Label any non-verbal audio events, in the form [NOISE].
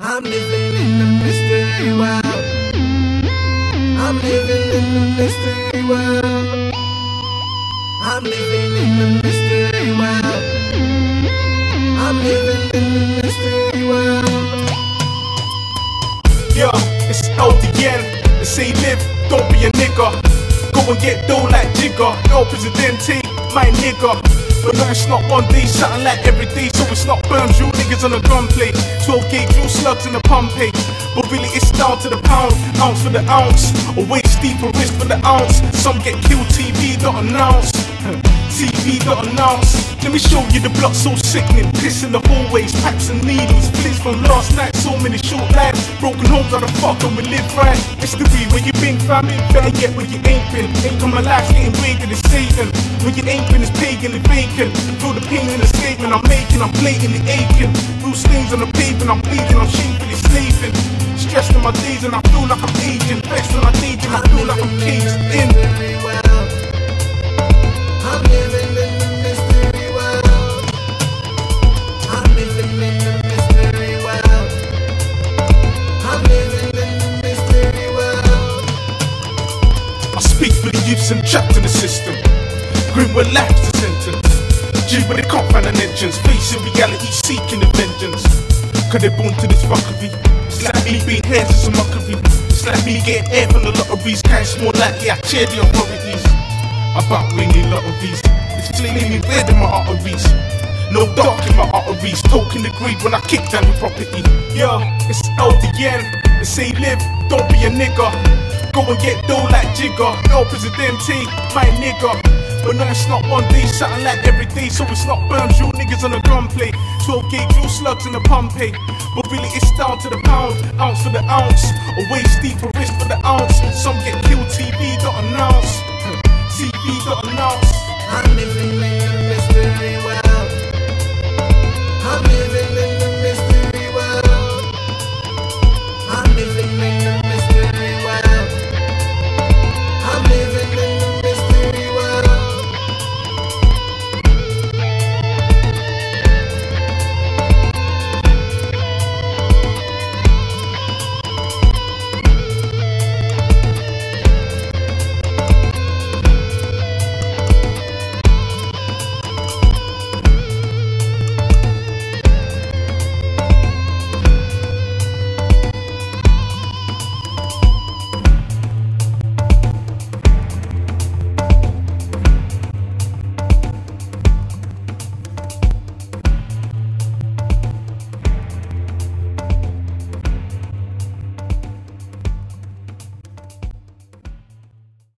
I'm living in the mystery world. I'm living in the mystery world. I'm living in the mystery world. I'm living in the mystery world. Yeah, it's LDN. They say live, don't be a nigga. Go and get dough like Jigga. El Presidente, my nigga. But no, it's not one day, something like every day. So it's not berms, you niggas on a gunplay. 12 gauge, real slugs in the pump. But really, it's down to the pound, ounce for the ounce. Or waist deeper, wrist for the ounce. Some get killed, TV don't announce. TV don't announce. Let me show you the block so sickening. Piss in the hallways, pipes and needles. Flicks from last night, so many short lives. Broken homes, how the fuck and we live right. Mystery, where you been, fam? Better yet where you ain't been. Ain't come alive, getting raided, it's Satan. Where you ain't been, it's pagan and vacant. Feel the pain in the statement I'm making, I'm blatantly aching. Blue stains on the pavement, I'm bleeding, I'm shamefully slaving. Stressed in my days and I feel like I'm aging. Vexed my days and I feel like I'm caged in. I speak for the youths and trapped in the system. Grim where life's a sentence. G where they can't find an entrance. Facing reality, seeking the vengeance. Cause they're born to this fuckery. It's like me being hands in some mockery. It's like me getting air from the lotteries. Kinds more likely I cheer the authorities. About winning lotteries. It's me red in my arteries. No dark in my arteries. Token the greed when I kick down the property. Yeah, it's LDN. They say live, don't be a nigga. Go and get dough like Jigga. El Presidente, my nigga. But no, it's not one day, something like every day. So it's not berms, you niggas on a gunplay. 12 gauge, real slugs in the pump pay. But really, it's down to the pound, ounce for the ounce. a waist deeper, wrist for the ounce. Some get killed, TV don't announce. [LAUGHS] TV don't announce.